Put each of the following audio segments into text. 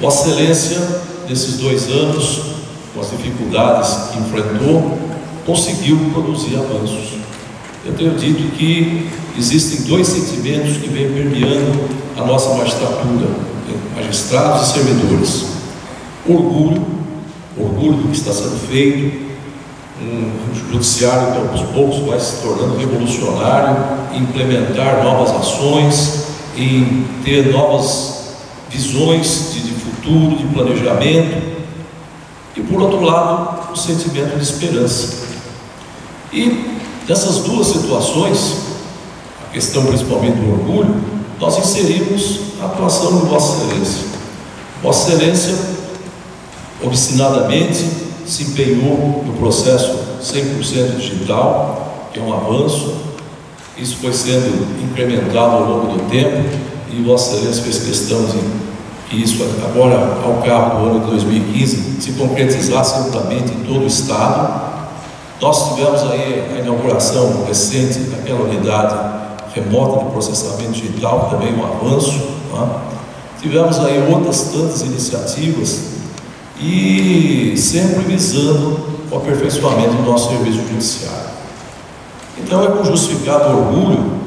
Vossa Excelência, nesses dois anos, com as dificuldades que enfrentou, conseguiu produzir avanços. Eu tenho dito que existem dois sentimentos que vêm permeando a nossa magistratura, magistrados e servidores: orgulho, orgulho do que está sendo feito, um judiciário que aos poucos vai se tornando revolucionário, em implementar novas ações, em ter novas visões de, de futuro, de planejamento, e por outro lado, o sentimento de esperança. E nessas duas situações, a questão principalmente do orgulho, nós inserimos a atuação de Vossa Excelência. Vossa Excelência, obstinadamente, se empenhou no processo 100% digital, que é um avanço. Isso foi sendo incrementado ao longo do tempo e Vossa Excelência fez questão de que isso agora, ao cabo do ano de 2015, se concretizasse amplamente em todo o Estado. Nós tivemos aí a inauguração recente daquela unidade remota de processamento digital, também um avanço. É? Tivemos aí outras tantas iniciativas e sempre visando o aperfeiçoamento do nosso serviço judiciário. Então é com justificado orgulho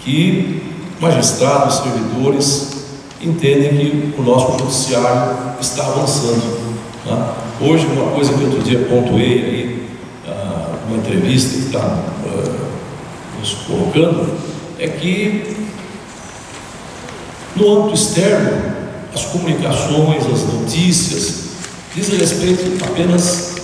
que magistrados, servidores entendem que o nosso judiciário está avançando. Né? Hoje, uma coisa que outro dia pontuei aí, entrevista que está uh, nos colocando, é que no âmbito externo, as comunicações, as notícias, dizem respeito apenas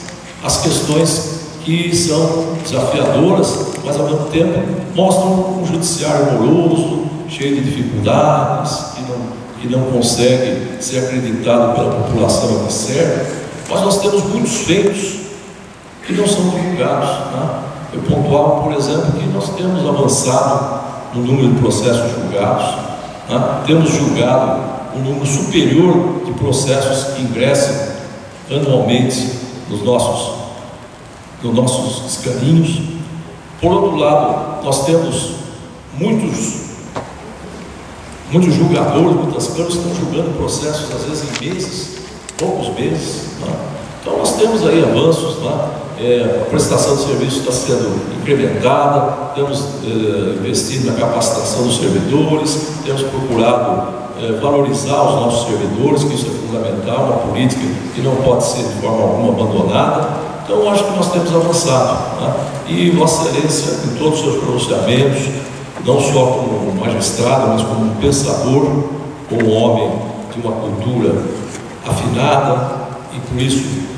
às questões que são desafiadoras, mas ao mesmo tempo mostram um judiciário moroso, cheio de dificuldades, que não que não consegue ser acreditado pela população que serve, mas nós temos muitos feitos que não são divulgados. Né? Eu pontuava, por exemplo, que nós temos avançado no número de processos julgados, né? temos julgado um número superior de processos que ingressam anualmente nos nossos, nos nossos escaninhos. Por outro lado, nós temos muitos Muitos julgadores, muitas câmaras estão julgando processos, às vezes em meses, poucos meses. Né? Então nós temos aí avanços, né? É, a prestação de serviço está sendo incrementada, temos é, investido na capacitação dos servidores, temos procurado é, valorizar os nossos servidores, que isso é fundamental, uma política que não pode ser de forma alguma abandonada. Então acho que nós temos avançado. Né? E Vossa Excelência, em todos os seus pronunciamentos, não só como magistrado, mas como pensador, como homem de uma cultura afinada e por isso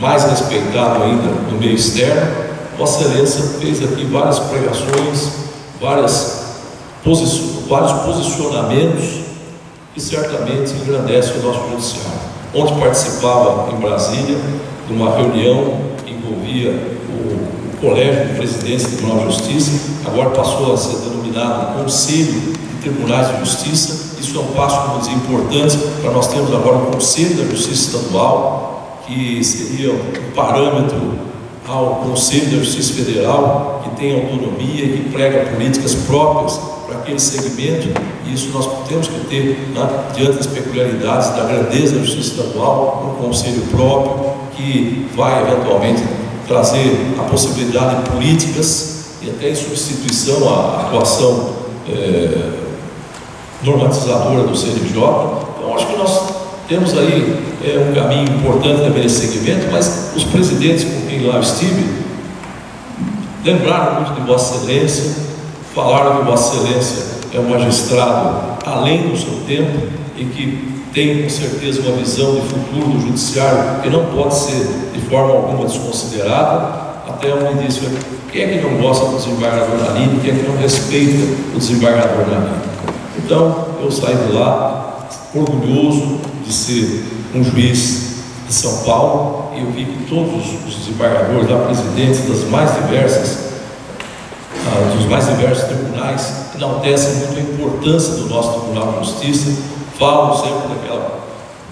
mais respeitado ainda no meio externo. Vossa Excelência fez aqui várias pregações, várias posi vários posicionamentos que certamente engrandecem o nosso judiciário. Ontem participava em Brasília de uma reunião que envolvia o, o Colégio de Presidência do Tribunal de Justiça, agora passou a ser denominado Conselho de Tribunais de Justiça. Isso é um passo, como dizer, importante para nós termos agora o Conselho da Justiça Estadual, que seria um parâmetro ao Conselho da Justiça Federal, que tem autonomia e que prega políticas próprias para aquele segmento, e isso nós temos que ter, né, diante das peculiaridades da grandeza da Justiça Estadual, um conselho próprio que vai eventualmente trazer a possibilidade de políticas e até em substituição à atuação é, normatizadora do CNJ. Então, acho que nós temos aí é, um caminho importante também nesse segmento, mas os presidentes com quem lá estive lembraram muito de Vossa Excelência, falaram que Vossa Excelência é um magistrado além do seu tempo e que tem com certeza uma visão de futuro do judiciário que não pode ser de forma alguma desconsiderada até um disse, quem é que não gosta do desembargador Nalini, quem é que não respeita o desembargador Nalini? Então, eu saí de lá orgulhoso de ser um juiz de São Paulo e eu vi que todos os desembargadores da presidência das mais diversas ah, dos mais diversos tribunais, enaltecem muito a importância do nosso Tribunal de Justiça, falam sempre daquela,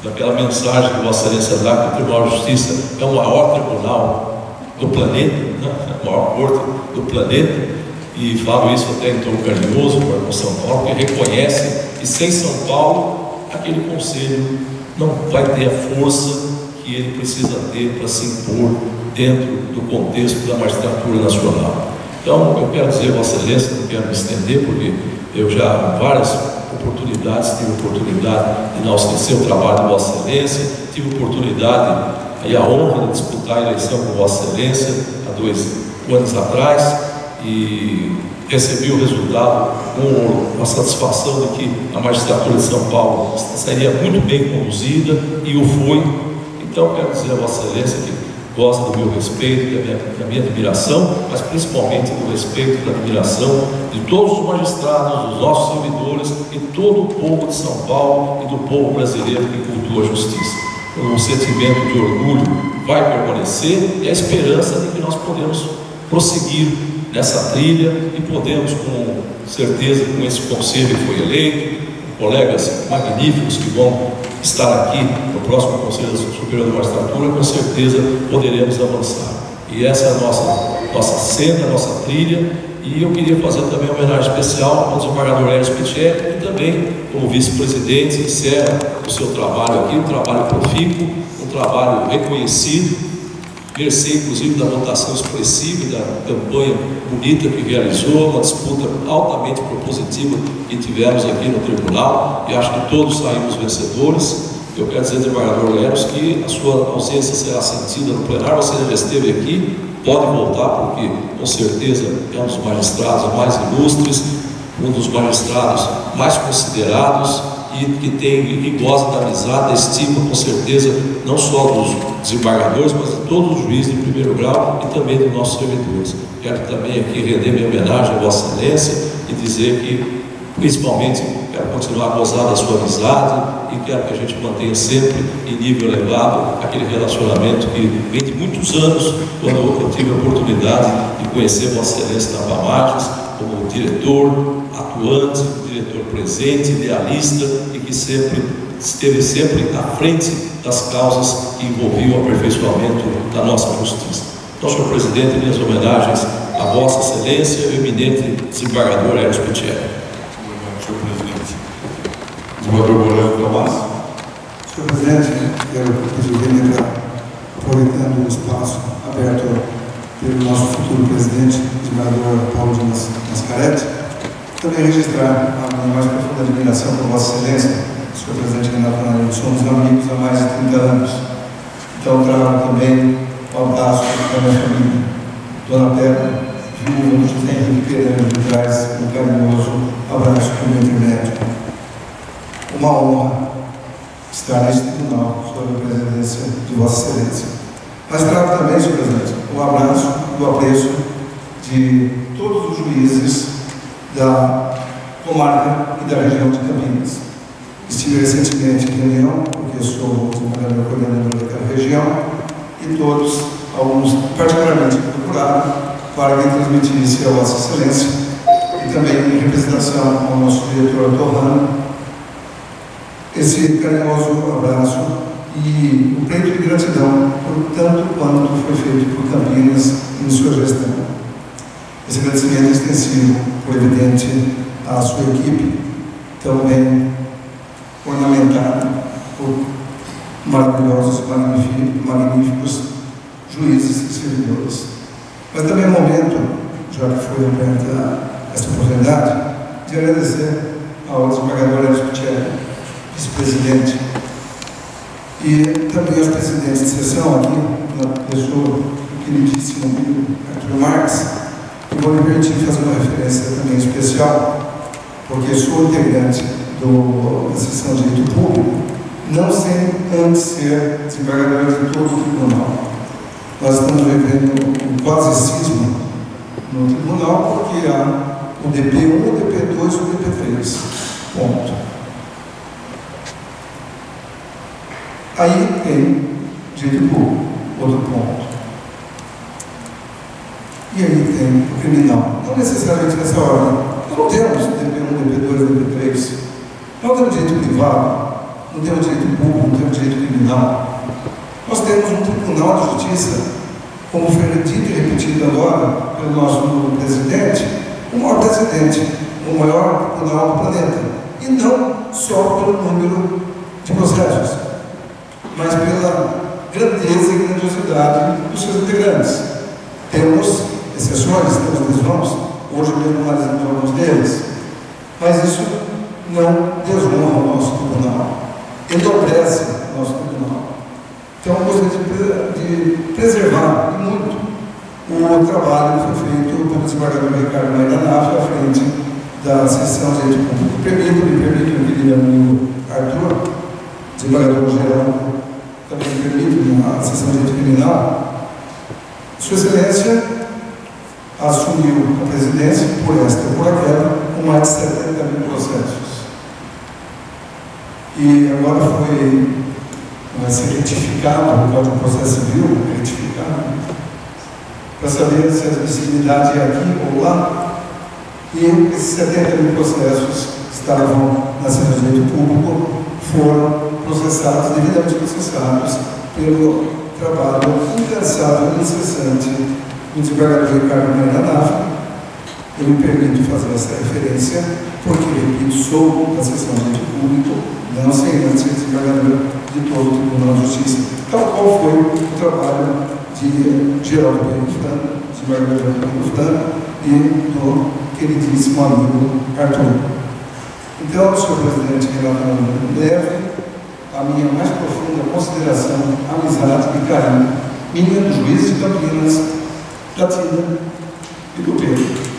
daquela mensagem que Vossa Excelência dá, que o Tribunal de Justiça é o maior tribunal do planeta, né? maior corte do planeta, e falo isso até em tom carinhoso para São Paulo, que reconhece que sem São Paulo, aquele conselho não vai ter a força que ele precisa ter para se impor dentro do contexto da magistratura nacional. Então, eu quero dizer, Vossa Excelência, não quero me estender, porque eu já, várias oportunidades, tive oportunidade de esquecer o trabalho de Vossa Excelência, tive oportunidade e a honra de disputar a eleição com Vossa Excelência há dois anos atrás e recebi o resultado com a satisfação de que a magistratura de São Paulo seria muito bem conduzida e o foi. Então, quero dizer a Vossa Excelência que gosta do meu respeito, da minha, da minha admiração, mas principalmente do respeito e da admiração de todos os magistrados, dos nossos servidores e todo o povo de São Paulo e do povo brasileiro que cultua a justiça. Um sentimento de orgulho vai permanecer e a esperança de que nós podemos prosseguir nessa trilha e podemos, com certeza, com esse conselho que foi eleito, colegas magníficos que vão estar aqui no próximo Conselho Superior da Magistratura, com certeza poderemos avançar. E essa é a nossa, nossa senda, a nossa trilha. E eu queria fazer também uma homenagem especial ao desembargador Hélio Pittier, que também, como vice-presidente, encerra o seu trabalho aqui, um trabalho profícuo, um trabalho reconhecido Mercê, inclusive, da votação expressiva da campanha bonita que realizou, uma disputa altamente propositiva que tivemos aqui no tribunal, e acho que todos saímos vencedores. Eu quero dizer, desembargador Lemos, que a sua ausência será sentida no plenário, você já esteve aqui, pode voltar, porque com certeza é um dos magistrados mais ilustres, um dos magistrados mais considerados e que tem e goza da amizade, estima, com certeza, não só dos desembargadores, mas de todos os juízes de primeiro grau e também dos nossos servidores. Quero também aqui render minha homenagem a Vossa Excelência e dizer que, principalmente, quero continuar a gozar da sua amizade e quero que a gente mantenha sempre em nível elevado aquele relacionamento que vem de muitos anos, quando eu tive a oportunidade de conhecer Vossa Excelência na Pamages, como diretor, atuante, diretor presente, idealista e que sempre esteve sempre à frente das causas que envolviam o aperfeiçoamento da nossa justiça. Então, senhor presidente, minhas homenagens a Vossa Excelência, o eminente desembargador Eros Petier. Senhor presidente. Desembargador Bolero Tomás. Senhor presidente, quero pedir aproveitando o espaço aberto pelo nosso futuro presidente, desembargador Paulo de Mascaretti, também registrar a minha mais profunda admiração por Vossa Excelência, Senhor Presidente Renato Naranjo. Somos amigos há mais de 30 anos. Então, trago também o um abraço da minha família. Dona Pera, viúva do José Henrique Pereira, me traz um carinhoso abraço por meu intermédio. Uma honra estar neste tribunal sob a presidência de Vossa Excelência. Mas trago também, Senhor Presidente, um abraço do apreço de todos os juízes da comarca e da região de Campinas. Estive recentemente em reunião, porque sou desembargador coordenador daquela região, e todos, alguns particularmente procuraram para que transmitisse a Vossa Excelência e também em representação ao nosso diretor Torrano esse carinhoso abraço e o pleito de gratidão por tanto quanto foi feito por Campinas em sua gestão. Esse agradecimento é extensivo, por evidente, à sua equipe, tão bem ornamentada por maravilhosos, magníficos juízes e servidores. Mas também é momento, já que foi aberta esta oportunidade, de agradecer ao desembargador Edson Gutierrez, vice-presidente, e também aos presidentes de sessão aqui, na pessoa do queridíssimo amigo Arthur Marques, e vou me permitir fazer uma referência também especial, porque sou integrante do, da seção de direito público, não sem antes ser desembargador de todo o tribunal. Nós estamos vivendo um quase cisma no tribunal, porque há o DP1, o DP2 e o DP3. Ponto. Aí tem direito público, outro ponto. E aí o criminal. Não necessariamente nessa ordem. Não temos DP1, DP2, DP3. Não temos direito privado, não temos direito público, não temos direito criminal. Nós temos um Tribunal de Justiça, como foi dito e repetido agora pelo nosso presidente, o maior presidente, o maior tribunal do planeta. E não só pelo número de processos, mas pela grandeza e grandiosidade dos seus integrantes. Temos exceções, temos desvãos, hoje mesmo analisamos alguns deles, mas isso não desonra o nosso tribunal, endobrece o nosso tribunal. Então, gostaria de, de preservar muito o trabalho que foi feito pelo desembargador Ricardo Maidanaf à frente da sessão de direito público. Permito, me permito, meu querido amigo Arthur, desembargador-geral, também me na sessão de direito criminal, Sua Excelência assumiu a presidência por esta por aquela, com mais de 70 mil processos. E agora foi vai ser retificado o Código de Processo Civil, retificado, para saber se a admissibilidade é aqui ou lá. E esses 70 mil processos estavam na de Direito Público, foram processados, devidamente processados, pelo trabalho incansável e incessante do desembargador Ricardo Maria Eu me permito fazer essa referência, porque, repito, sou da direito público, não sei antes ser desembargador de todo o Tribunal de Justiça, tal qual foi o trabalho de Geraldo Franco, desembargador Franco, e do queridíssimo amigo Arthur. Então, senhor presidente Renato leve a minha mais profunda consideração, amizade e carinho, dos juízes de Campinas, da Tina e do Pedro.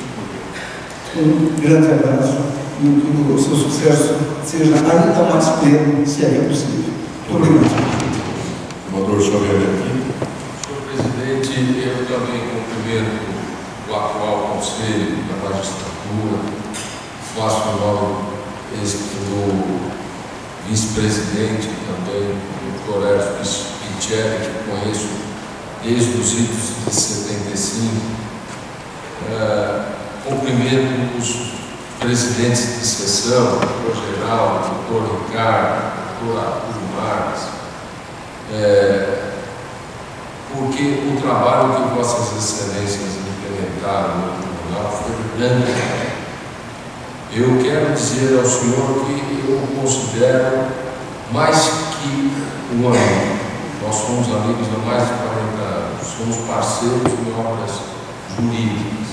Um grande abraço e que o seu sucesso seja ainda mais pleno, se é possível. Muito obrigado. Senador Xavier aqui. Senhor presidente, eu também cumprimento o atual Conselho da Magistratura, faço o nome do vice-presidente também, o doutor Erfis que conheço desde os idos de 75. É, cumprimento os presidentes de sessão, o doutor Geral, o doutor Ricardo, o doutor Arthur Marques, é, porque o trabalho que Vossas Excelências implementaram no tribunal foi grande. Eu quero dizer ao senhor que eu o considero mais que um amigo. Nós somos amigos há mais de 40 anos, somos parceiros em obras jurídicas.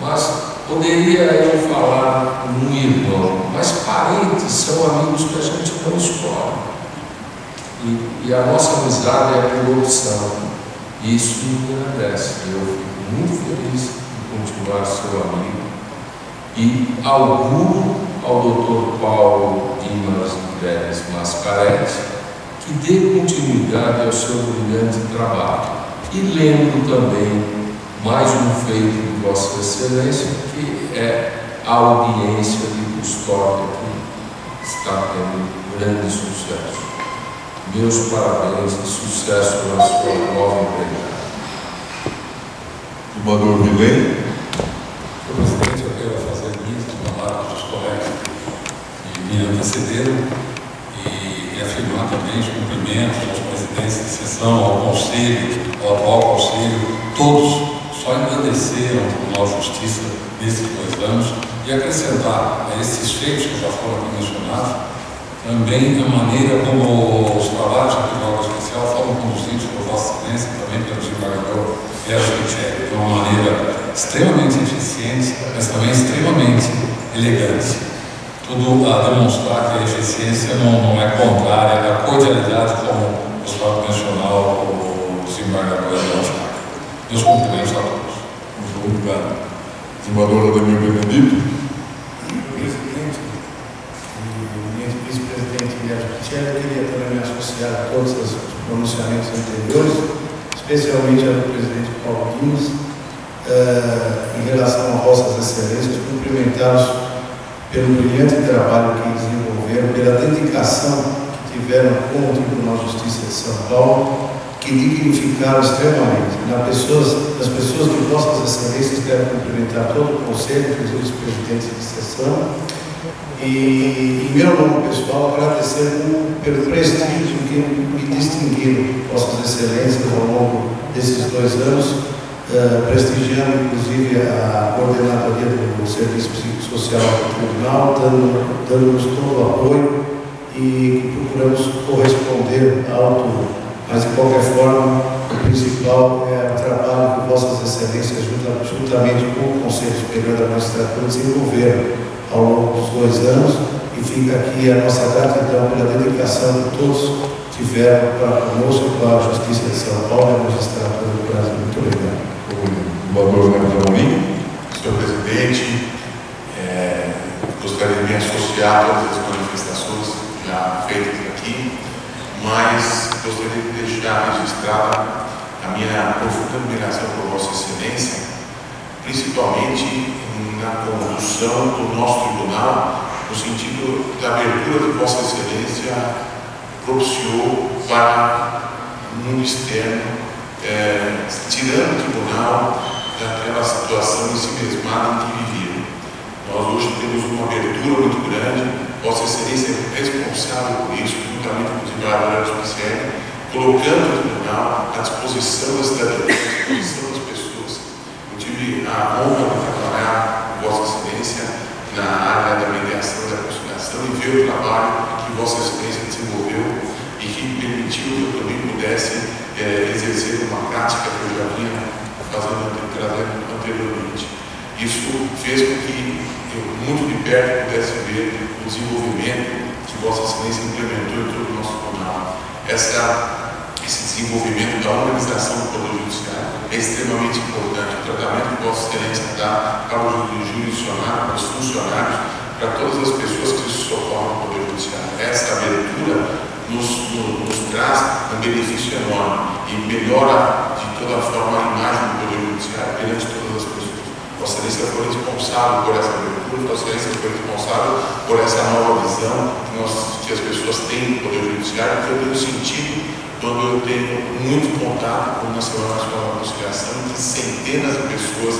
Mas poderia eu falar um irmão, mas parentes são amigos que a gente não escolhe. E, e a nossa amizade é por opção. Isso me agradece. Eu fico muito feliz de continuar seu amigo e auguro ao Dr. Paulo Dimas Pérez Mascaretti, que dê continuidade ao seu brilhante trabalho. E lembro também mais um feito de Vossa Excelência, que é a audiência de custódia que está tendo grande sucesso. Meus parabéns e sucesso na sua nova empregada. Senador Vilém. Senhor presidente, eu quero fazer minhas palavras dos colegas que me antecederam também os cumprimentos aos presidentes de sessão, ao conselho, ao atual conselho, todos só engrandeceram o Tribunal de Justiça nesses dois anos e acrescentar a esses feitos que já foram mencionados também a maneira como os trabalhos do órgão especial foram conduzidos por Vossa Excelência, também pelo desembargador Michele, de uma maneira extremamente eficiente, mas também extremamente elegante. Tudo a demonstrar que a eficiência não, não é contrária à cordialidade, como o Estado mencionou o desembargador Sérgio Meus cumprimentos a todos. Muito obrigado. Desembargador Ademir Benedito. eu queria também me associar a todos os pronunciamentos anteriores, especialmente ao presidente Paulo Guinness, uh, em relação a Vossas Excelências, cumprimentá-los pelo brilhante trabalho que desenvolveram, pela dedicação que tiveram com o Tribunal de Justiça de São Paulo que dignificaram extremamente. Nas pessoas, nas pessoas de Vossas Excelências, quero cumprimentar todo o Conselho, inclusive os presidentes de sessão, e, em meu nome pessoal, agradecer pelo prestígio que me distinguiram, Vossas Excelências, ao longo desses dois anos, uh, prestigiando inclusive a coordenadoria do Serviço Psicossocial do Tribunal, dando-nos dando todo o apoio e procuramos corresponder ao mas, de qualquer forma, o principal é o trabalho que Vossas Excelências, juntamente com o Conselho Superior da Magistratura, desenvolveram ao longo dos dois anos. E fica aqui a nossa gratidão pela dedicação que todos tiveram para conosco, para a Justiça de São Paulo e a Magistratura do Brasil. Muito obrigado. Boa noite, Neto Amorim. Senhor Presidente, é, gostaria de me associar a todas as manifestações já feitas aqui, mas gostaria de deixar registrada a minha profunda admiração por Vossa Excelência, principalmente na condução do nosso tribunal, no sentido da abertura de Vossa Excelência propiciou para o mundo externo, é, tirando o tribunal daquela situação em si mesmada em que vivia. Nós hoje temos uma abertura muito grande, Vossa Excelência é responsável por isso, juntamente com o desembargador Judiciário, colocando o tribunal à disposição da cidadania, à disposição das pessoas. Eu tive a honra de trabalhar com Vossa Excelência na área da mediação e da conciliação e ver o trabalho que Vossa Excelência desenvolveu e que permitiu que eu também pudesse é, exercer uma prática que eu já vinha fazendo anteriormente. Isso fez com que eu, muito de perto, pudesse ver o desenvolvimento que Vossa Excelência implementou em todo o nosso tribunal. Essa, esse desenvolvimento da organização do Poder Judiciário é extremamente importante. O tratamento que Vossa Excelência dá para o jurisdicionário, para os funcionários, para todas as pessoas que se socorrem no Poder Judiciário. Essa abertura nos, nos, nos, traz um benefício enorme e melhora de toda forma a imagem do Poder Judiciário perante todas as pessoas. Vossa Excelência foi responsável por essa abertura, Vossa Excelência foi responsável por essa nova visão que, nós, que as pessoas têm do Poder Judiciário, que eu tenho sentido quando eu tenho muito contato com o Nacional Nacional da Conciliação, que centenas de pessoas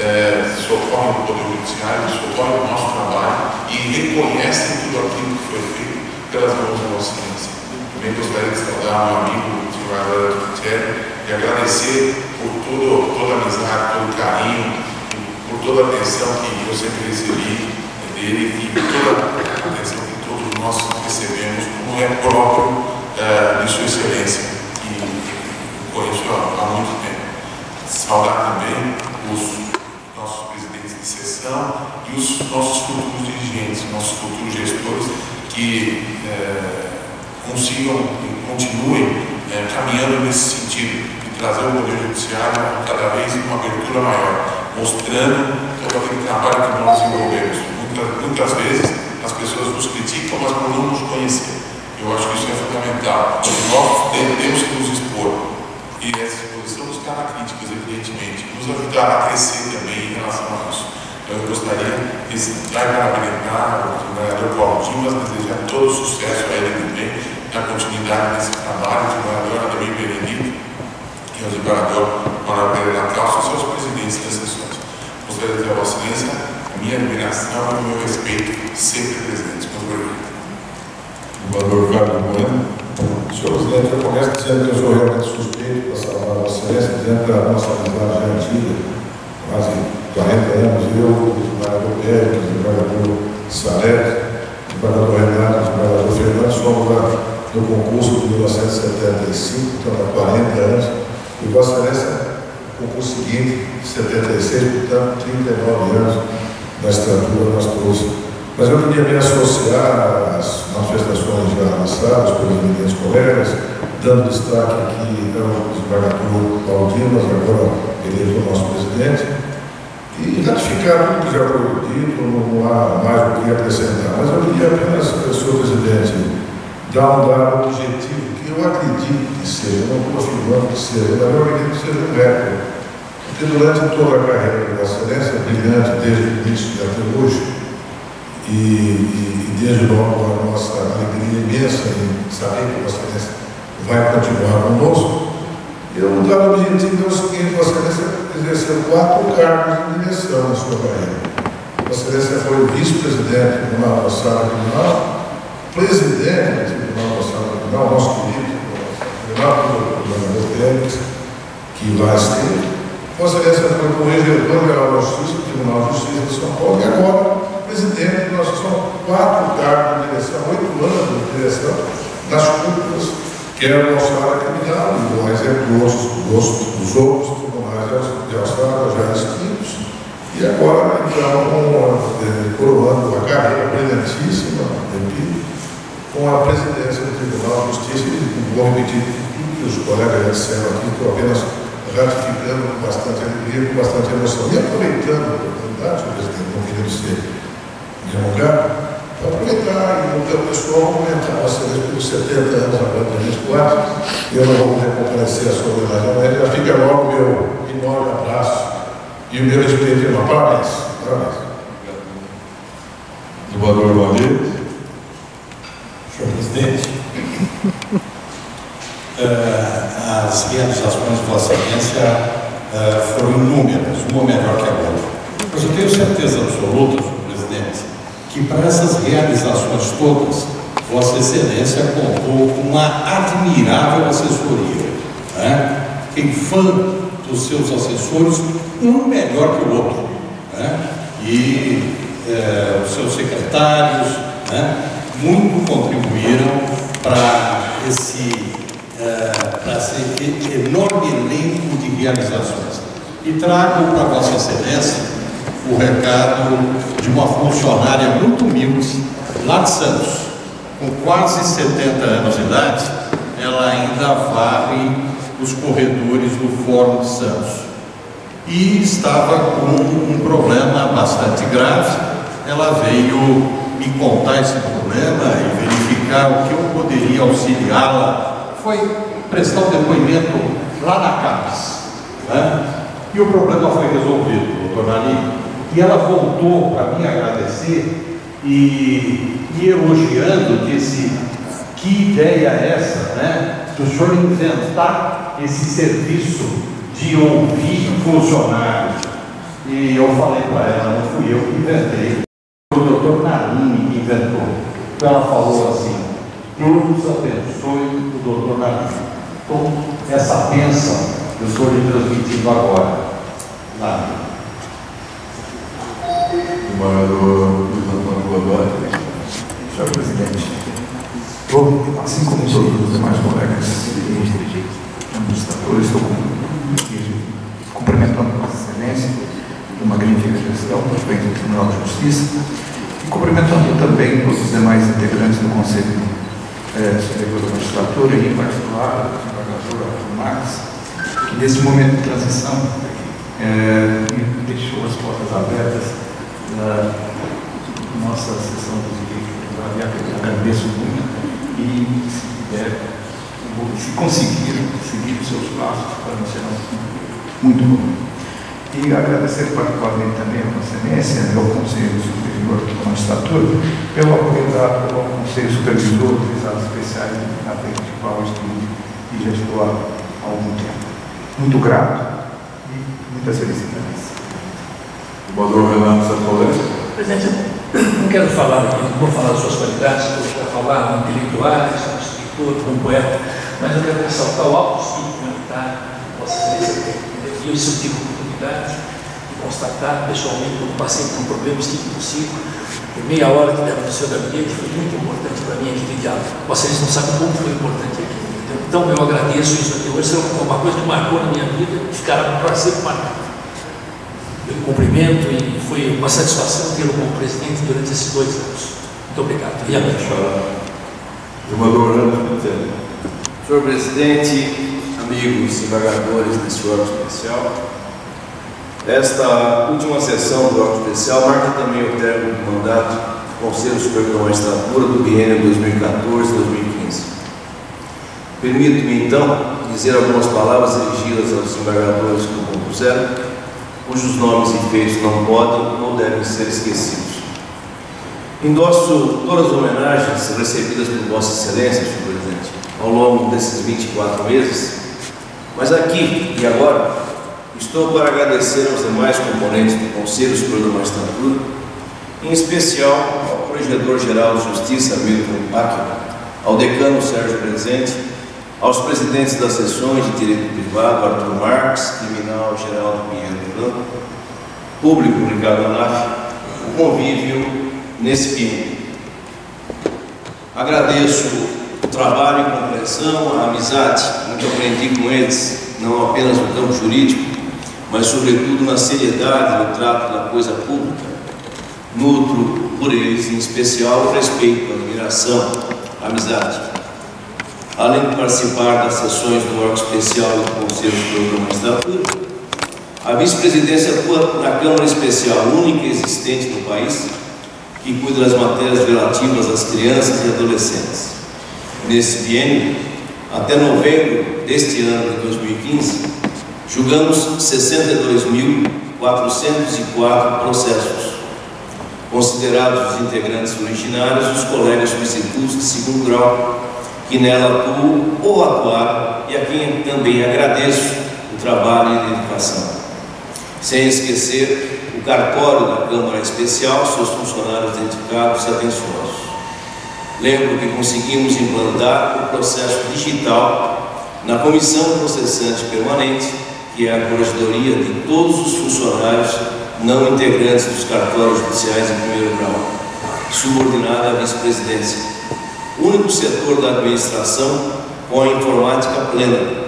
é, socorrem o Poder Judiciário, socorrem o nosso trabalho e reconhecem tudo aquilo que foi feito pelas mãos da Vossa Excelência. Também gostaria de saudar meu amigo, o desembargador Gutierrez, e agradecer por todo, toda a amizade, todo o carinho, por toda a atenção que eu sempre recebi dele e toda a atenção que todos nós recebemos, como é próprio uh, de Sua Excelência, que conheço há, muito tempo. Saudar também os sessão e os nossos futuros dirigentes, nossos futuros gestores, que uh, consigam e continuem uh, caminhando nesse sentido de trazer o Poder Judiciário cada vez uma abertura maior mostrando todo aquele trabalho que nós desenvolvemos. Muitas, muitas vezes as pessoas nos criticam, mas por não nos conhecer. Eu acho que isso é fundamental. Nós temos que nos expor. E essa exposição nos críticas, evidentemente, nos ajudar a crescer também em relação a eu gostaria de parabenizar o vereador Paulo Dimas, desejar todo sucesso a ele também, na continuidade desse trabalho, o vereador Ademir Benedito e o vereador Manuel Pereira Calço e seus presidentes das sessões. Gostaria de dizer a Vossa Excelência a minha admiração e o meu respeito sempre presentes. Muito obrigado. Governador Carlos Moreno. Senhor Presidente, eu começo dizendo que eu sou realmente suspeito para saudar a Vossa Excelência, dizendo que a nossa amizade é antiga, quase 40 anos, eu, o desembargador Pérez, o desembargador Salete, o desembargador Renato, o desembargador Fernandes, somos lá no concurso de 1975, então há 40 anos, e Vossa Excelência o concurso seguinte, 76, portanto, 39 anos na estatura, nós todos. Mas eu queria me associar às manifestações já lançadas pelos eminentes colegas, dando destaque aqui ao desembargador Paulo Dimas, agora o nosso presidente, e ratificar tudo que já foi dito, não há mais o que acrescentar. Mas eu queria apenas, senhor presidente, dar um dado objetivo eu acredito que seja, não estou afirmando que seja, mas eu acredito que seja um recorde. Porque durante toda a carreira da Excelência, brilhante desde o início até hoje, e, e desde logo a nossa alegria imensa em saber que Vossa Excelência vai continuar conosco, E o dado objetivo é o seguinte, Excelência exerceu quatro cargos de direção na sua carreira. Vossa Excelência foi vice-presidente do Tribunal da Sala Criminal, presidente do Tribunal da Sala Criminal, nosso querido Tribunal do Governador Pérez, que lá esteve. Vossa Excelência foi corregedor geral da Justiça do Tribunal de Justiça de São Paulo e agora presidente. Nós somos quatro cargos de direção, oito anos de direção nas cúpulas que era o Austrália criminal, e um exemplo dos, outros tribunais de Austrália já extintos, e agora, então, é, coroando a carreira brilhantíssima com a presidência do Tribunal de Justiça, e vou repetir tudo que os colegas já disseram aqui, estou apenas ratificando com bastante alegria, com bastante emoção. E aproveitando a oportunidade, presidente, não querendo ser aproveitar e o teu pessoal comentar vocês por 70 anos agora de 24, eu não vou comparecer a sua homenagem a ele, já fica logo o meu enorme abraço e o meu respeito e irmão. Parabéns. Parabéns. Desembargador Valdir. Senhor presidente, uh, as realizações de Vossa Excelência uh, foram inúmeras, uma melhor que a outra. Mas eu tenho certeza absoluta, senhor presidente, que para essas realizações todas, Vossa Excelência contou com uma admirável assessoria. Né? Quem fã dos seus assessores, um melhor que o outro. Né? E é, os seus secretários né? muito contribuíram para esse, é, esse enorme elenco de realizações. E trago para Vossa Excelência o recado de uma funcionária muito humilde, lá de Santos, com quase 70 anos de idade, ela ainda varre os corredores do Fórum de Santos. E estava com um problema bastante grave. Ela veio me contar esse problema e verificar o que eu poderia auxiliá-la. Foi prestar um depoimento lá na CAPES. Né? E o problema foi resolvido, doutor Nani. E ela voltou para me agradecer e me elogiando, disse, que ideia é essa, né? Do senhor inventar esse serviço de ouvir funcionários. E eu falei para ela, não fui eu que inventei, foi o doutor Narini que inventou. Então ela falou assim, Deus abençoe o doutor Narini. Então, essa bênção eu estou lhe transmitindo agora. Narini desembargador Luiz Antônio Godoy. Senhor presidente, assim como todos os demais colegas administradores, estou cumprimentando Vossa Excelência por magnífica gestão feito do Tribunal de Justiça e cumprimentando também todos os demais integrantes do Conselho é, Superior da Magistratura e, em particular, a desembargadora Marques, que nesse momento de transição é, deixou as portas abertas da nossa sessão dos direitos agradeço muito e se puder, se conseguir seguir os seus passos para nós será muito bom. E agradecer particularmente também a Vossa Excelência, ao Conselho Superior da Magistratura, pelo apoio dado ao Conselho Supervisor de Visados Especiais na frente de qual estou e já estou há algum tempo. Muito grato e muitas felicidades. Desembargador Renato Sartolé. Presidente, não quero falar aqui, não vou falar das suas qualidades, eu quero falar como intelectuais, como escritor, como poeta, mas eu quero ressaltar o alto espírito humanitário, Vossa Excelência, e eu isso tive oportunidade de constatar pessoalmente quando passei por um problema, estive consigo, e meia hora que leva no seu gabinete foi muito importante para mim aquele diálogo. Vossa Excelência não sabe como foi importante aqui. Então eu agradeço isso aqui hoje, é uma coisa que marcou na minha vida e ficará para sempre marcado eu cumprimento e foi uma satisfação tê-lo como presidente durante esses dois anos. Muito obrigado. E amém. Senhor presidente, amigos embargadores deste órgão especial, esta última sessão do órgão especial marca também o término do mandato do Conselho Superior da Magistratura do biênio 2014-2015. Permito-me, então, dizer algumas palavras dirigidas aos embargadores que o compuseram cujos nomes e feitos não podem ou devem ser esquecidos. Endosso todas as homenagens recebidas por Vossa Excelência, Senhor Presidente, ao longo desses 24 meses, Mas aqui e agora, estou para agradecer aos demais componentes do Conselho Superior da Magistratura, em especial ao Corregedor-Geral de Justiça, Milton Bach, ao Decano Sérgio Presente, aos presidentes das sessões de Direito Privado, Arthur Marques, Criminal Geraldo Pinheiro Franco, Público Ricardo Anaf, o convívio nesse fim. Agradeço o trabalho e compreensão, a amizade, muito aprendi com eles, não apenas no campo jurídico, mas sobretudo na seriedade no trato da coisa pública. Nutro por eles, em especial, o respeito, a admiração, a amizade. Além de participar das sessões do órgão especial do Conselho Superior da Magistratura, a vice-presidência atua na Câmara Especial, única existente no país, que cuida das matérias relativas às crianças e adolescentes. Nesse biênio, até novembro deste ano de 2015, julgamos 62.404 processos, considerados os integrantes originários os colegas substitutos de segundo grau que nela atuam ou atuaram e a quem também agradeço o trabalho e a dedicação. Sem esquecer o cartório da Câmara Especial, seus funcionários dedicados e atenciosos. Lembro que conseguimos implantar o processo digital na Comissão Processante Permanente, que é a corregedoria de todos os funcionários não integrantes dos cartórios judiciais em primeiro grau, subordinada à vice-presidência. Único setor da administração com a informática plena,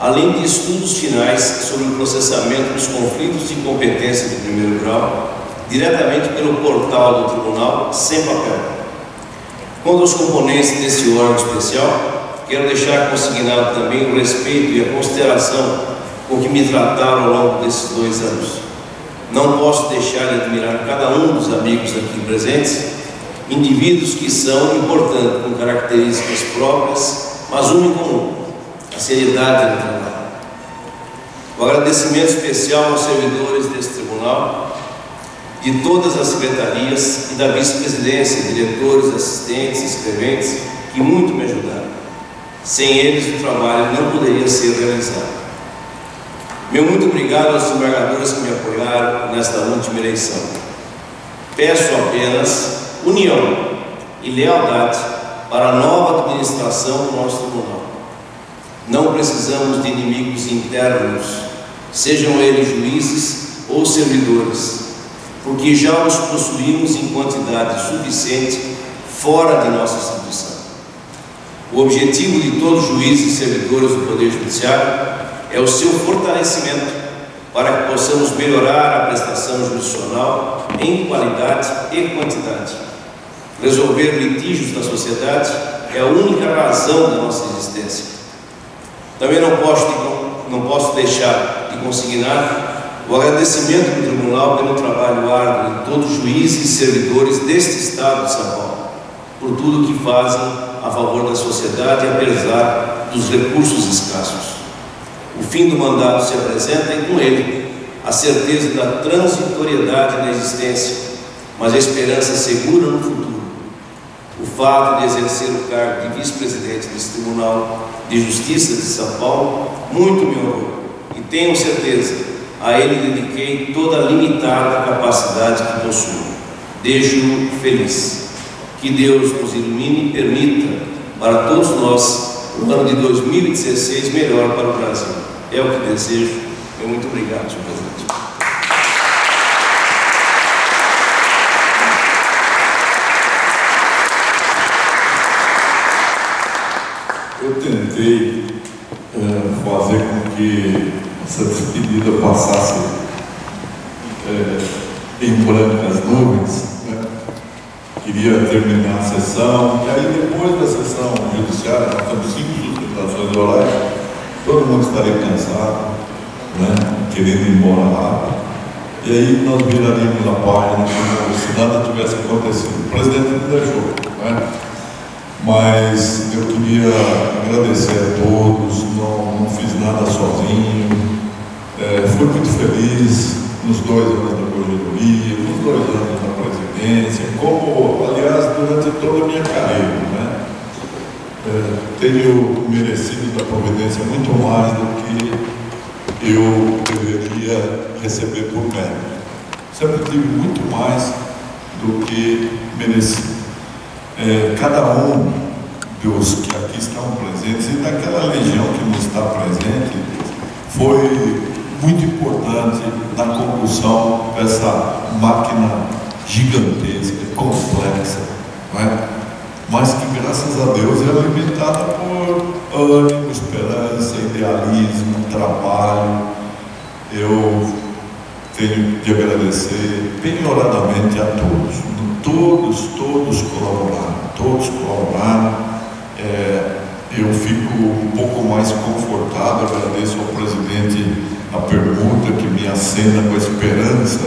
além de estudos finais sobre o processamento dos conflitos de competência de primeiro grau, diretamente pelo portal do Tribunal, sem papel. Quanto aos componentes desse órgão especial, quero deixar consignado também o respeito e a consideração com que me trataram ao longo desses dois anos. Não posso deixar de admirar cada um dos amigos aqui presentes, indivíduos que são importantes, com características próprias, mas uma em comum, seriedade no trabalho. O agradecimento especial aos servidores desse tribunal, de todas as secretarias e da vice-presidência, diretores, assistentes, escreventes, que muito me ajudaram. Sem eles, o trabalho não poderia ser realizado. Meu muito obrigado aos desembargadores que me apoiaram nesta última eleição. Peço apenas união e lealdade para a nova administração do nosso tribunal. Não precisamos de inimigos internos, sejam eles juízes ou servidores, porque já os possuímos em quantidade suficiente fora de nossa instituição. O objetivo de todos os juízes e servidores do Poder Judiciário é o seu fortalecimento para que possamos melhorar a prestação jurisdicional em qualidade e quantidade. Resolver litígios da sociedade é a única razão da nossa existência. Também não posso, não posso deixar de consignar o agradecimento do Tribunal pelo trabalho árduo de todos os juízes e servidores deste Estado de São Paulo, por tudo que fazem a favor da sociedade, apesar dos recursos escassos. O fim do mandato se apresenta e com ele a certeza da transitoriedade da existência, mas a esperança segura no futuro. O fato de exercer o cargo de vice-presidente desse Tribunal de Justiça de São Paulo muito me honrou e tenho certeza a ele dediquei toda a limitada capacidade que possuo. Deixo-o feliz. Que Deus nos ilumine e permita para todos nós o ano de 2016 melhor para o Brasil. É o que desejo. Eu muito obrigado, senhor presidente. Eu tentei uh, fazer com que essa despedida passasse é, em brancas nuvens. Né? Queria terminar a sessão, e aí depois da sessão judiciária, nós temos cinco sustentações orais, todo mundo estaria cansado, né? querendo ir embora rápido. E aí nós viraríamos a página como se nada tivesse acontecido. O presidente me deixou. Né? Mas eu queria agradecer a todos, não, não fiz nada sozinho, é, fui muito feliz nos dois anos da corredoria, nos dois anos da presidência, como, aliás, durante toda a minha carreira. Né? É, tenho merecido da providência muito mais do que eu deveria receber por mérito. Sempre tive muito mais do que mereci. É, cada um dos que aqui estão presentes e daquela legião que não está presente foi muito importante na condução dessa máquina gigantesca, complexa, não é? mas que graças a Deus é alimentada por ânimo, esperança, idealismo, trabalho. Eu tenho de agradecer penhoradamente a todos. Todos, todos colaboraram, todos colaboraram. É, eu fico um pouco mais confortável, agradeço ao presidente a pergunta que me acena com a esperança,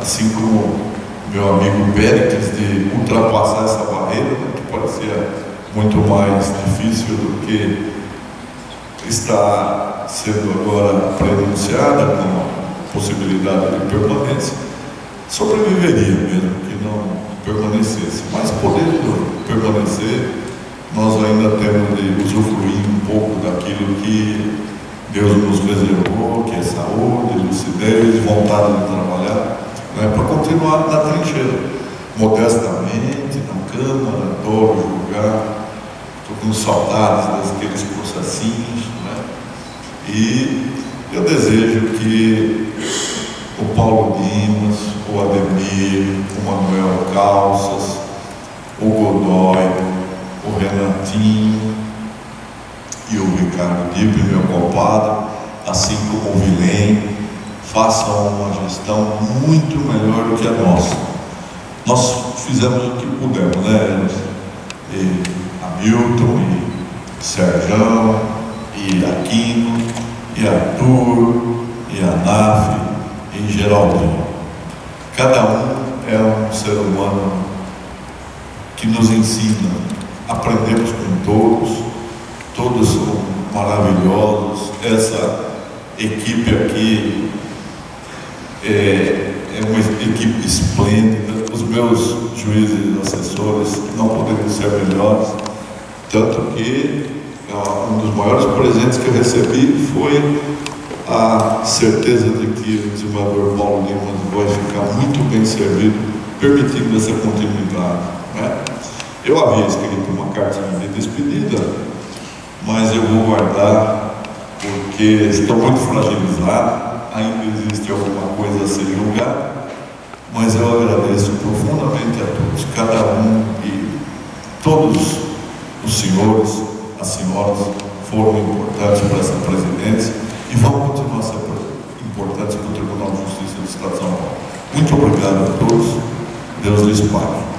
assim como meu amigo Péricles, de ultrapassar essa barreira, né, que parecia muito mais difícil do que está sendo agora prenunciada com a possibilidade de permanência, sobreviveria mesmo que não permanecesse. Mas podendo permanecer, nós ainda temos de usufruir um pouco daquilo que Deus nos reservou, que é saúde, lucidez, vontade de trabalhar né, para continuar na trincheira, modestamente, na Câmara, adoro julgar, estou com saudades daqueles processinhos, né, e eu desejo que Paulo Dimas, o Ademir, o Manuel Calças, o Godoy, o Renatinho e o Ricardo Dibe, meu compadre, assim como o Vilém, façam uma gestão muito melhor do que a nossa. Nós fizemos o que pudemos, né? E Hamilton, e Serjão, e Aquino, e Arthur, e Anaf, e Geraldinho. Cada um é um ser humano que nos ensina. Aprendemos com todos, todos são maravilhosos. Essa equipe aqui é, é uma equipe esplêndida, os meus juízes e assessores não poderiam ser melhores, tanto que um dos maiores presentes que eu recebi foi a certeza de que o desembargador Paulo Lima vai ficar muito bem servido, permitindo essa continuidade. Né? Eu havia escrito uma cartinha de despedida, mas eu vou guardar porque estou muito fragilizado ainda existe alguma coisa a ser julgada, mas eu agradeço profundamente a todos, cada um e todos os senhores, as senhoras foram importantes para essa presidência e vão continuar a ser importantes para o Tribunal de Justiça do Estado de São Paulo. Muito obrigado a todos, Deus lhes pague.